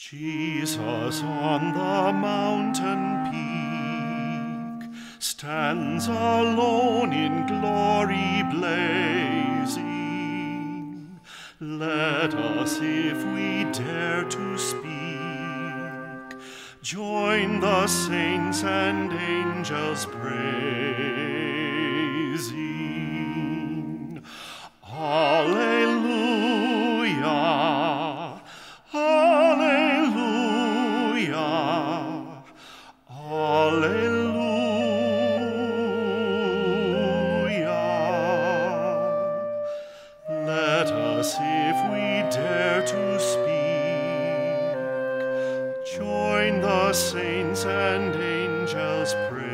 Jesus on the mountain peak stands alone in glory blazing. Let us, if we dare to speak, join the saints and angels' praise. saints and angels pray.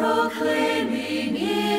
proclaiming